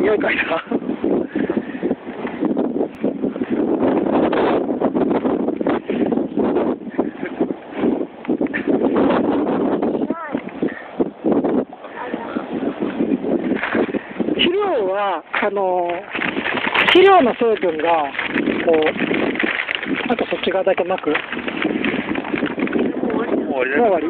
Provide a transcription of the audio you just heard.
匂い。嗅いだ。肥料は、あの、肥料の成分が、こう、あとそっち側だけなく、終わりもう終わり？